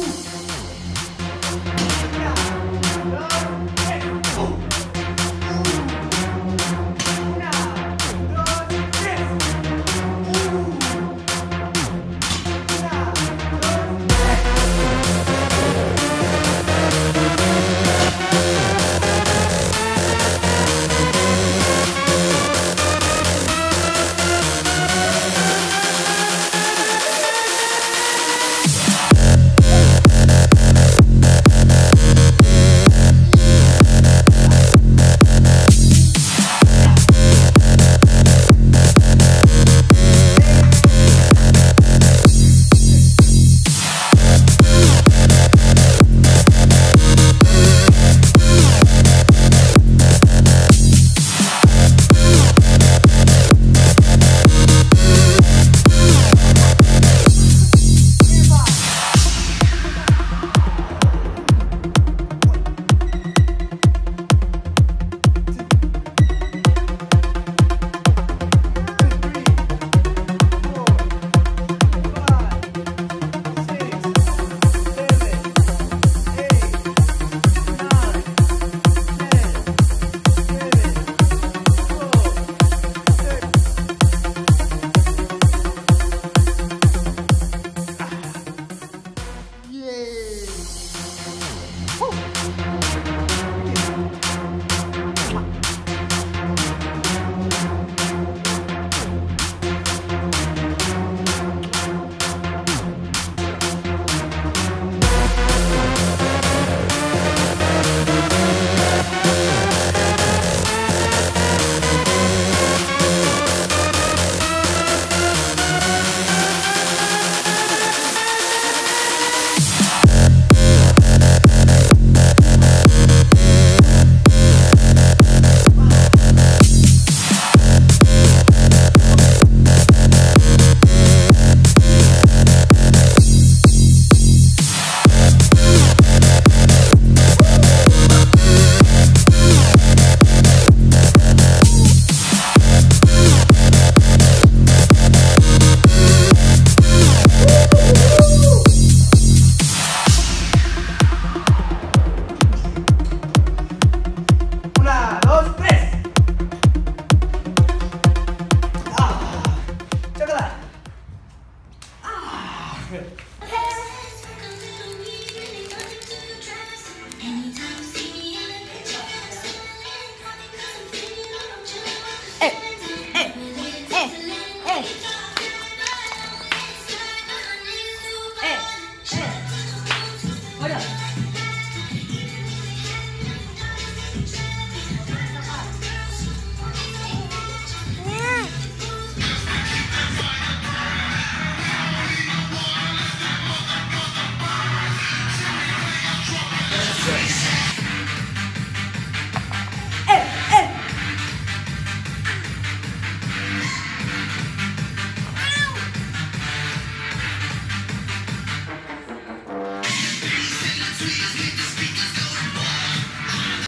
Ooh.